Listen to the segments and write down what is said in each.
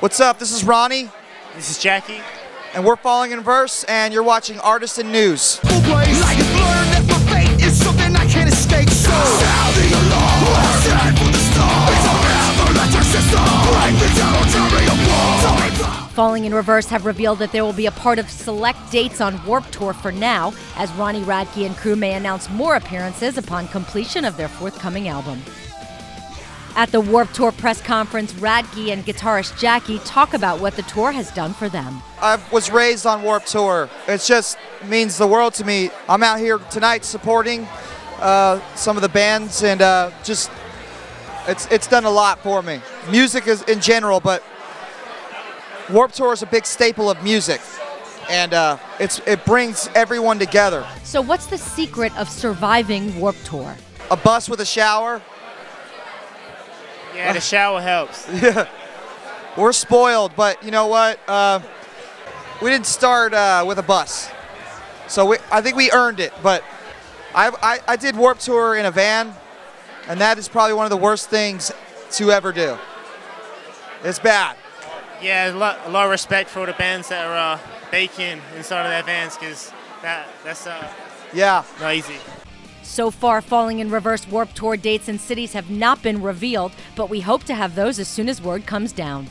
What's up? This is Ronnie, This is Jacky. and we're Falling in Reverse, and you're watching Artisan News. Like it's blurred that my fate is something I can't escape. So sound the alarm. Stand for the stars. It's a never let your system break me down, tear me apart. Falling in Reverse have revealed that there will be a part of select dates on Warped Tour for now, as Ronnie Radke and crew may announce more appearances upon completion of their forthcoming album. At the Warped Tour press conference, Radke and guitarist Jacky talk about what the tour has done for them. I was raised on Warped Tour. It just means the world to me. I'm out here tonight supporting uh, some of the bands, and uh, just it's it's done a lot for me. Music is in general, but Warped Tour is a big staple of music, and uh, it's it brings everyone together. So, what's the secret of surviving Warped Tour? A bus with a shower. Yeah, the shower helps. Yeah. We're spoiled, but you know what? Uh, we didn't start uh, with a bus, so we, I think we earned it. But I, I, I did Warped Tour in a van, and that is probably one of the worst things to ever do. It's bad. Yeah, a lot, a lot of respect for the bands that are uh, baking inside of their vans because that that's uh, Yeah. not easy. So far, Falling in Reverse Warped Tour dates and cities have not been revealed, but we hope to have those as soon as word comes down.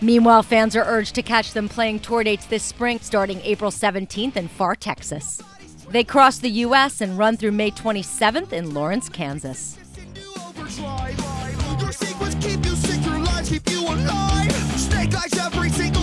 Meanwhile, fans are urged to catch them playing tour dates this spring, starting April 17th in Pharr, Texas. They cross the U.S. and run through May 27th in Lawrence, Kansas. Your keep you sick, your keep you alive. Snake eyes every single